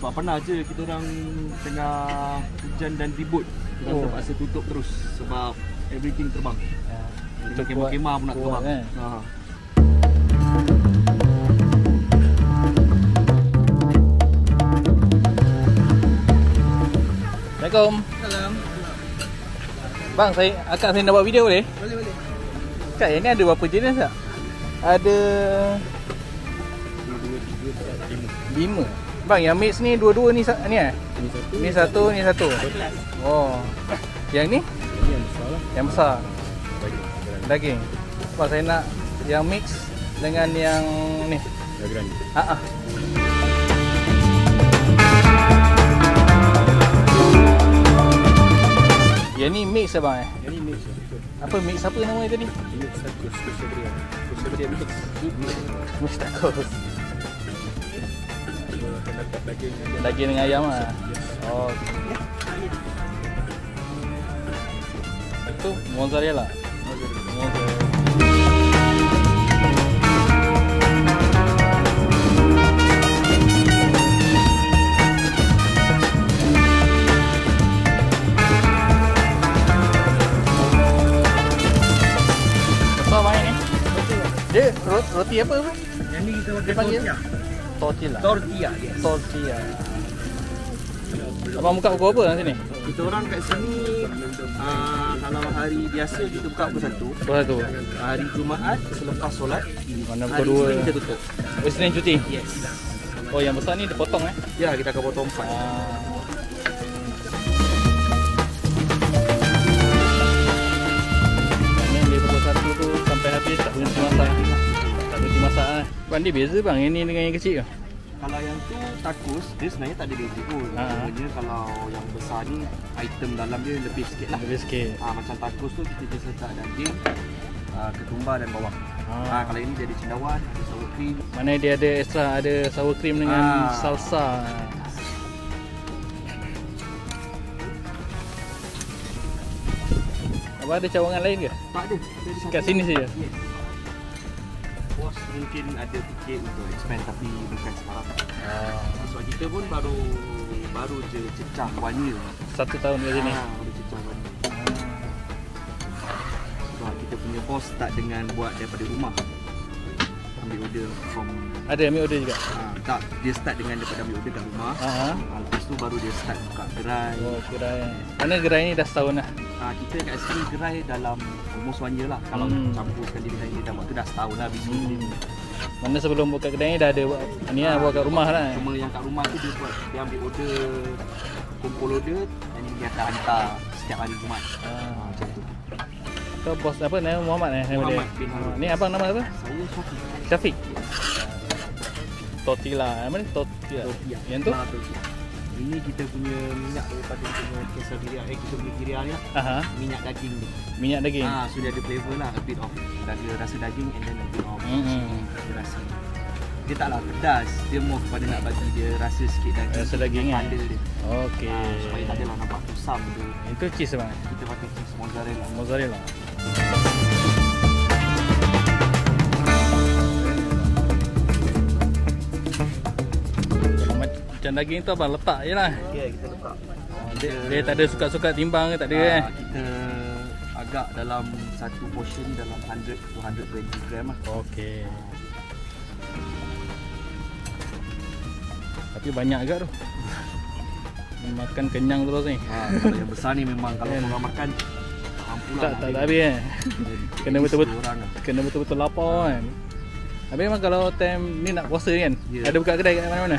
Sebab pernah je kita orang tengah hujan dan ribut. Kita Oh. oh. terpaksa tutup terus sebab everything terbang. Untuk Untuk kemah-kemah pun nak kuat, terbang. kan? Ha. Assalamualaikum. Salam. Bang, saya akak saya nak buat video boleh? Boleh boleh. Kak, yang ni ada berapa jenis tak? Ada lima. Bang, yang mix ni dua-dua ni ni eh? Ni satu, ni satu. Oh. Yang ni? Ini yang besar lah. Yang besar. Bagi. Daging. Sebab saya nak yang mix dengan yang ni. Daging. Ah ah. Yang ni mix abang eh? Yang ni mix betul. Apa mix apa nama dia tadi? Mix satu Kusabria. Kusabria mix. Mix tacos. Daging Daging dengan ayam ah. Oh. Itu mozzarella. Mozzarella. Dia roti, roti apa? Yang ni kita Dia panggil tortilla. Tortilla. Yes. Tortilla. Abang buka pukul apa kat sini? Kita orang kat sini uh, kalau hari biasa kita buka pukul satu. Pukul satu. Hari Jumaat selepas solat. Mana Hari pukul dua? Isnin kita tutup. Oh, Isnin cuti? Yes. Oh, yang besar ni dia potong eh? Ya, kita akan potong empat. Ah. Sampai habis tak berhenti masak. Berhenti masak eh. Bang, dia beza bang yang ni dengan yang kecil ke? Kalau yang tu takus, dia sebenarnya tak ada beza pun. Ha. Sebenarnya kalau yang besar ni item dalam dia lebih sikit lah. Lebih sikit. Ah macam takus tu kita just letak daging, ah, ketumbar dan bawang. Ah. Ah kalau ini dia ada cendawan, ada sour cream. Mana dia ada extra ada sour cream dengan Ah. salsa. Apa ada cawangan lain ke? Tak ada. Kat sini saja. Yes. Bos mungkin ada fikir untuk expand tapi bukan sekarang. Ah. Sebab kita pun baru baru je cecah one year. Satu tahun kat sini. Ah, baru cecah one year. Sebab kita punya bos start dengan buat daripada rumah. Ambil order from Ada ambil order juga. ah, tak dia start dengan daripada ambil order kat rumah. Ah. Ah, lepas tu baru dia start buka gerai. Oh, gerai. Mana gerai ni dah setahun lah. Ah, kita kat sini gerai dalam almost one year lah. Kalau Hmm. campur sekali dengan ini dah buat tu dah setahun lah bisnes Hmm. ni. Mana sebelum buka kedai ni dah ada buat ni lah buat kat rumah lah. Cuma yang kat rumah tu dia buat dia ambil order kumpul order dan dia akan hantar setiap hari Jumaat. Ah, Ah. macam tu. Kau bos apa nama Muhammad eh nama Muhammad dia. bin. Ah, Ni abang nama apa? Saya Syafiq. Syafiq. Tortilla. Apa ni? Tortilla. Tortilla. Yang tu? Ah, tortilla. Ini kita punya minyak daripada kita punya quesadilla eh kita punya kiria ni lah. Aha. Minyak daging tu. Minyak daging. Ah, sudah ada flavour lah a bit of daging rasa daging and then a bit of Hmm. dia rasa. Dia taklah pedas. Dia more kepada nak bagi dia rasa sikit daging. Rasa daging kan? Dia. Okey. Ah, supaya tak adalah nampak kusam tu. Itu cheese bang. Kita pakai cheese mozzarella. Mozzarella. Macam daging tu abang letak je lah. Ya, kita letak. Dia, dia tak ada suka-suka timbang ke tak ada Ah, eh. Kita agak dalam satu portion dalam 100 to 120 gram lah. Okey. Tapi banyak agak tu. Makan kenyang terus ni. Ha, kalau yang besar ni memang kalau Kan. orang makan mampu lah. Tak tak tak habis eh. Kena betul-betul lah. kena betul-betul lapar kan. Habis memang kalau time ni nak puasa kan. Ya. Ada buka kedai kat mana-mana.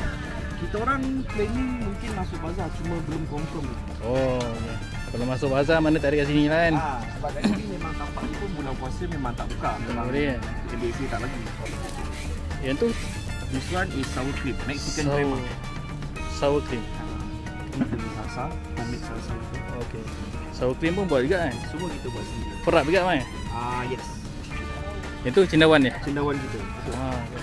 Kita orang planning mungkin masuk bazar cuma belum confirm. Oh. Okay. Kalau masuk bazar mana tak ada kat sini kan. Ha, sebab kat sini memang tampak ni pun bulan puasa memang tak buka. Memang boleh kan. NDC tak lagi. Yang tu This one is sour cream, Mexican sour, crema. sour cream. Ini demi salsa, homemade salsa itu. Okey. Sour cream pun buat juga kan. Semua kita buat sendiri. Perap juga mai. Ah yes, Yang tu cendawan dia. cendawan kita. Betul. Ha. okay.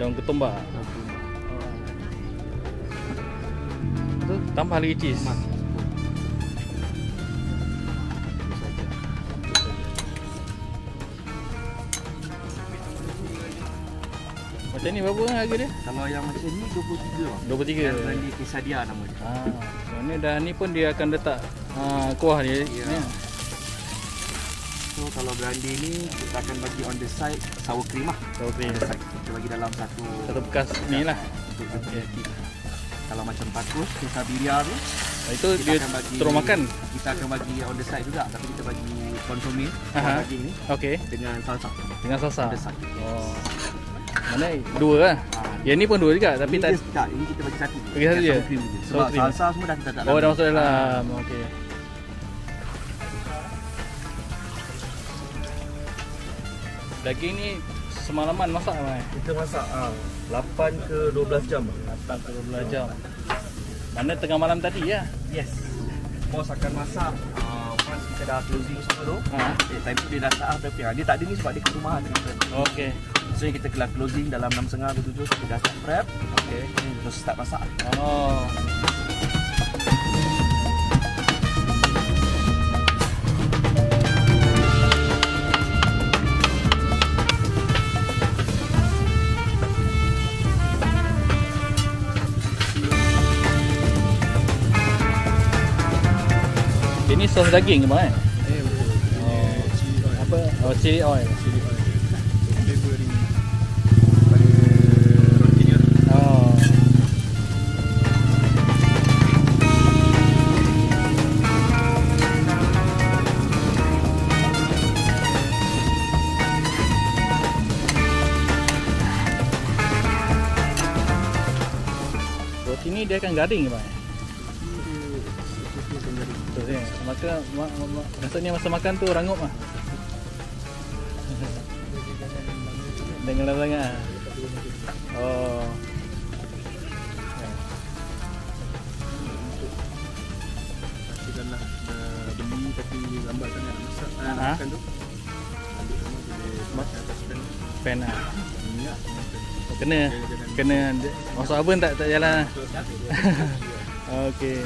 daun ketumbar. Itu tambah lagi cheese. Mas. Macam ni berapa kan harga dia? Kalau yang macam ni 23. 23. Yang tadi kisah nama dia. Ah, ha. Sebenarnya dah ni pun dia akan letak ha, kuah dia. Yeah. Ni. So kalau brandy ni kita akan bagi on the side sour cream lah. Sour cream. On the side. Kita bagi dalam satu Satu bekas ni lah. Untuk Okey. okay. Kalau macam bagus quesadilla tu Itu kita dia akan bagi terus makan. Kita akan bagi on the side juga tapi kita bagi kuah daging ni Okey. dengan salsa Dengan salsa. on the side. Oh. Mana dua lah. Ah, Yang ni pun dua juga tapi ini tak dia, tak, ini kita bagi satu. Bagi satu je? Sebab salsa semua dah kita tak Oh dah masuk dalam. Okey. Daging ni semalaman masak mai. Kita masak ah 8 ke 12 jam. 8 ke 12 jam. Mana tengah malam tadi ya? Yes. Bos akan masak uh, once kita dah closing semua tu. Ha. Eh, time tu dia dah start tapi ah, dia tak ada ni sebab dia ke rumah kan. Okey. So kita kelar closing dalam 6.30 ke 7 kita dah start prep. Okey. Terus start masak. Oh. Ini sos daging ke bang? eh? Eh betul. Oh. Chili oil. Apa? Oh, chili oil. Chili oil. Pada roti ni lah. Oh. Roti ni dia akan garing ke bang? Betul ya. Maka ma, ma, ma, maksudnya masa makan tu rangup ah. Dengan. Oh. Kita dah, dah beli tapi lambat sangat nak masak. Ah, Ha? makan tu. Ambil semua boleh masak atas. Pen ah. Minyak makan. Oh, kena kena masuk oven tak tak jalan. Okey.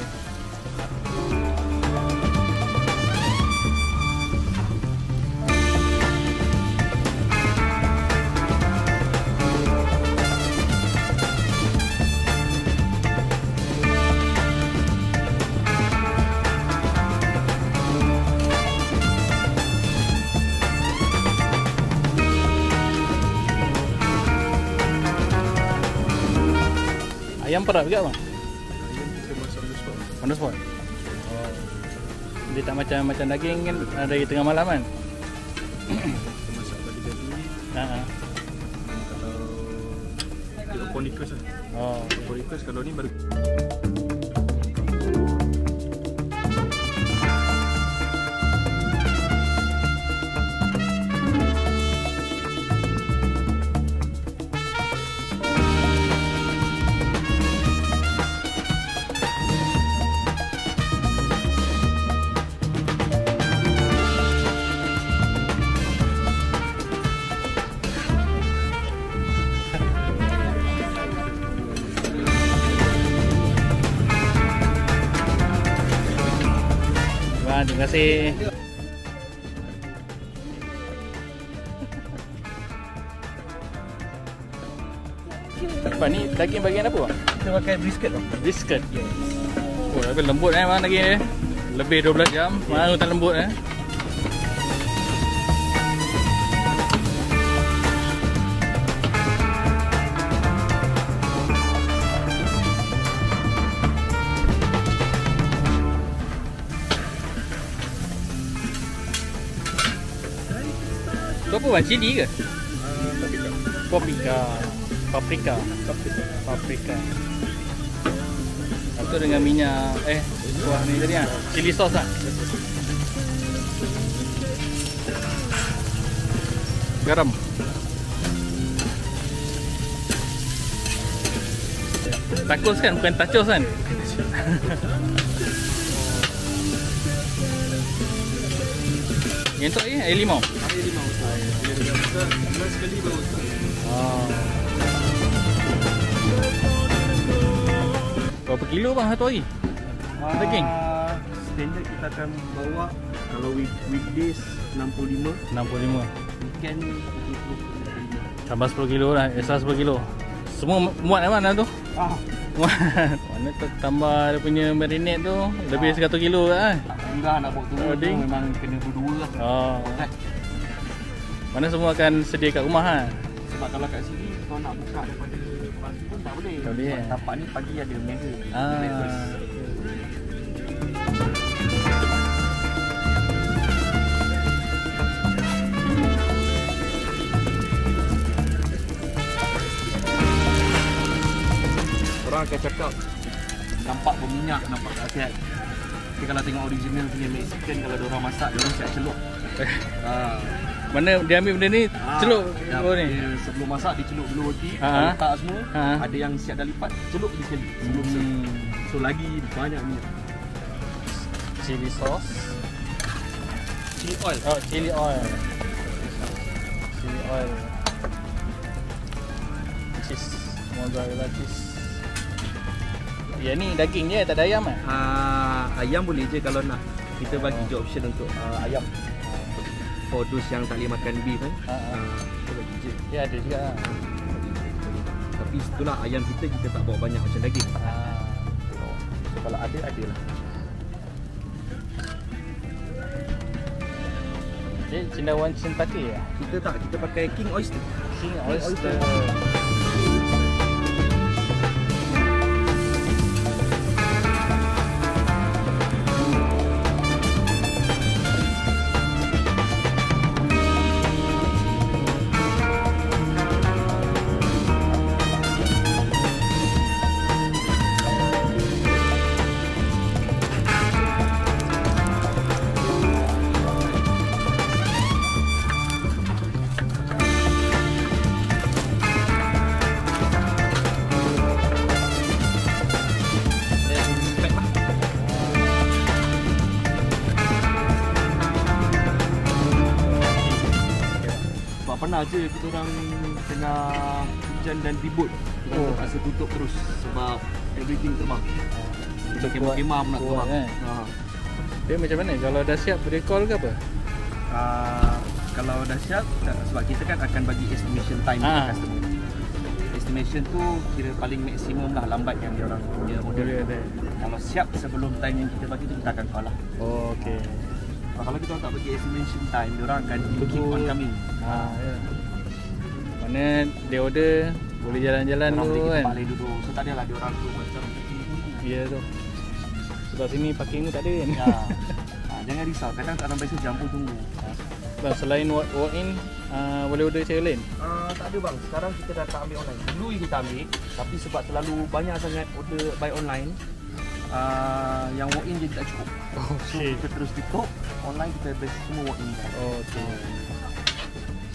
Perak juga bang? Ayam kita masak on the spot. On the spot. Oh. Dia tak macam macam daging kan ada di tengah malam kan? Kita masak pagi-pagi. Ha. ha. Kalau dia upon request lah. Oh. Upon request kalau ni baru terima kasih. Apa ni daging bagian apa bang? Kita pakai brisket tu. Brisket. Oh, tapi lembut eh bang daging ni. Lebih 12 jam. Mana hutan lembut eh. Tu apa bang? Cili ke? uh. Paprika. Paprika. Paprika. Paprika. Lepas tu dengan minyak eh kuah ni tadi ah. Chili sauce ah. Garam. Tacos kan bukan tacos kan? Yang tu eh air limau. Air limau. Bila dia sekali baru. Ah. Berapa kilo bang satu hari? Daging? Ah, standard kita akan bawa kalau week, weekdays 65, 65. weekend 70. Tambah 10 kilo lah, extra 10 kilo. Semua mu- muat kat mana tu? Ah, Muat. Mana tu tambah dia punya marinade tu lebih 100 kilo lah. kan? Mudah nak bawa turun Oh, tu memang kena berdua lah. Oh. Kan? Mana semua akan sedia kat rumah ha. Sebab kalau kat sini kau nak buka daripada pagi pun tak boleh. Tak boleh, Sebab eh? tapak ni pagi ada mega. Ah. breakfast. Orang akan cakap nampak berminyak, nampak tak sihat. Tapi kalau tengok original punya Mexican kalau orang masak dia siap celup. Ah. Mana dia ambil benda ni? Ah, Celup dah, oh ni. dia sebelum masak dia celup dulu roti, ah. letak semua. Ah. Ada yang siap dah lipat, celup je sekali sebelum serve. Hmm. So lagi banyak minyak. Chili sauce. Chili oil. Oh, chili oil. Chili oil. Cheese. Mozzarella cheese. Ya ni daging je, tak ada ayam eh? Uh, ayam boleh je kalau nak. Kita bagi Oh. je option untuk uh, ayam. For those yang tak boleh makan beef kan. Ha, ha. Uh, kita bagi je. Ya ada juga. lah. Tapi itulah ayam kita kita tak bawa banyak macam daging. Ah. So kalau ada ada lah. Jadi cendawan cintake ya? Kita tak kita pakai king oyster. King oyster. oyster. Orang tengah hujan dan ribut Kita Oh. oh. terpaksa tutup terus sebab everything terbang Kita kemah-kemah nak terbang eh? ha. Dia macam mana? Kalau dah siap boleh call ke apa? uh, Kalau dah siap, sebab kita kan akan bagi estimation time ah. customer Estimation tu kira paling maksimum lah lambat yang dia orang punya order Boleh ada. Kalau siap sebelum time yang kita bagi tu kita akan call lah Oh, okey. Ah, Kalau kita tak bagi estimation time, dia orang akan keep on coming. Ha, ya. Mana dia order boleh jalan-jalan tu beli kita kan? tempat lain duduk. So tak adalah dia orang tu macam Ya tu. Sebab sini parking tu tak ada kan? ya. ha, jangan risau, kadang tak sampai sejam pun tunggu. Bang, selain walk, walk in, uh, boleh order cara lain? Uh, tak ada bang, sekarang kita dah tak ambil online. Dulu kita ambil, tapi sebab terlalu banyak sangat order by online, uh, yang walk in je tak cukup. Oh, So kita terus tutup, online kita base semua walk in. Oh, okey.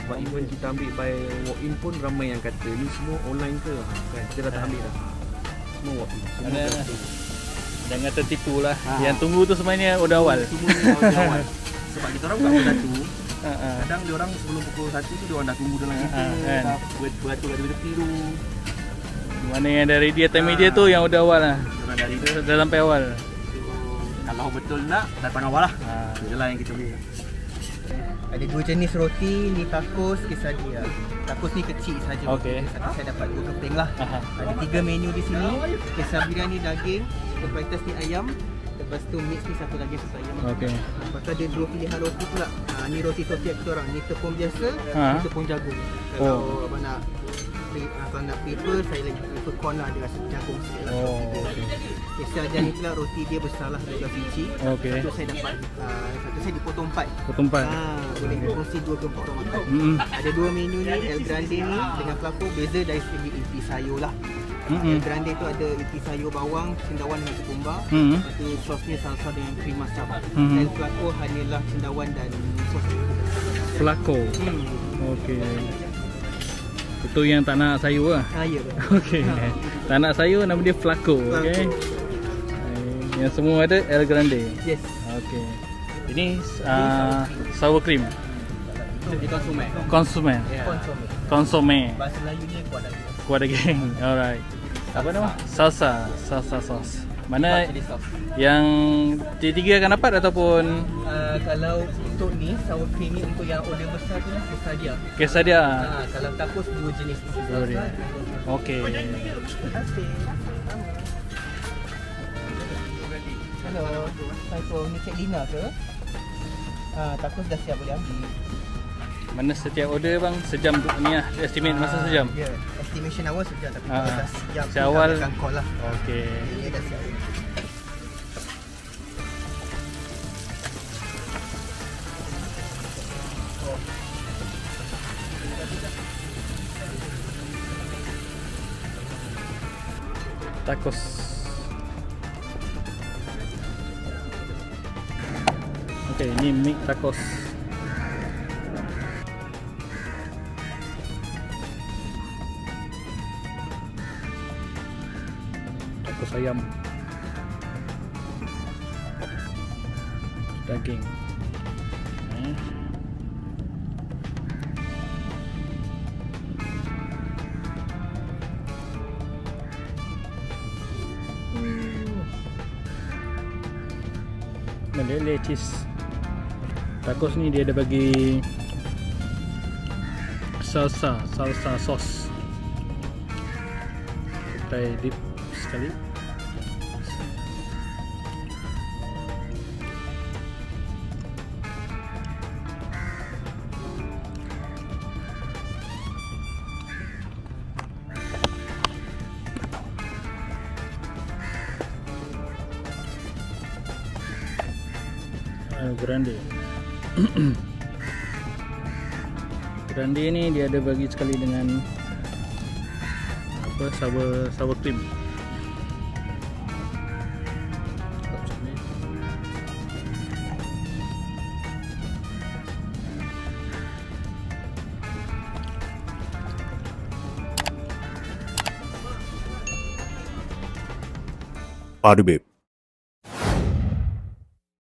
Sebab even kita ambil by walk in pun ramai yang kata ni semua online ke? Ha, kan? Kita dah tak ambil dah. Semua walk in. Semua Ada- walk in. Jangan tertipu lah. Ha. Yang tunggu tu sebenarnya order awal. Semua ni order awal. Sebab kita orang buat pukul satu Ha, ha. Kadang dia orang sebelum pukul satu tu dia orang dah tunggu dalam kereta kan. Beratur kat tepi tu Mana yang ready atas Ha. meja tu yang order awal lah. Dia dari tu Dah, dah sampai awal. so, Kalau betul nak datang awal lah Ha. Itu je lah yang kita boleh Ada dua jenis roti, ni tacos, quesadilla. Tacos ni kecil saja. Okey. Satu saya dapat dua keping lah. Aha. Ada tiga menu di sini. Quesadilla ni daging, sepaitas ni ayam. Lepas tu mix ni satu daging satu ayam. Okey. Lepas tu ada dua pilihan roti pula. Ha, ni roti Sofia kita orang. Ni tepung biasa, Ha. ni tepung jagung. Kalau abang nak ah, kalau nak prefer, saya lagi prefer corn lah. Dia rasa jagung sikit lah. Oh, roti dia. okey. Quesadilla ni pula roti dia besar lah 12 inci. Okey. Satu saya dapat, ah, satu saya dipotong empat. Potong empat. Ah, boleh kongsi dua ke empat orang makan. Hmm. Ada dua menu ni, El Grande ni dengan pelapor beza dari segi inti sayur lah. Hmm. El Grande tu ada inti sayur bawang, cendawan dengan ketumbar. Hmm. Lepas tu sosnya salsa dengan krim masam. Hmm. El pelapor hanyalah cendawan dan sos. Flako. Hmm. Okey. Itu yang tak nak sayur lah. Ah, ya. Okey. Tak nak sayur nama dia Flako. Okey. Eh, Yang semua ada El Grande. Yes. Okey. Ini uh, sour cream. Di konsumen. Konsumen. Yeah. Konsumen. Konsome. Bahasa Melayu ni kuah daging. Kuah daging. Alright. Apa nama? Salsa. Salsa sauce. Mana yang tiga akan dapat ataupun Uh, kalau untuk ni sour creamy untuk yang order besar tu lah quesadilla. quesadilla? Ha, kalau tacos dua jenis. Dua jenis. Okey. Terima kasih. Hello. Assalamualaikum. Ni Cik Lina ke? Ah, tacos dah siap boleh ambil. Mana setiap order bang sejam tu ni lah estimate masa sejam. Ya, estimation awal sejam tapi Ah, kalau dah siap si awal. kita akan call lah. Okey. Ini dah siap. Tacos. Okey, ni mix tacos. Ayam. Daging. Eh. meleleh cheese tacos ni dia ada bagi salsa salsa sauce kita dip sekali grande grande ni dia ada bagi sekali dengan apa sour sour cream Padu Babe.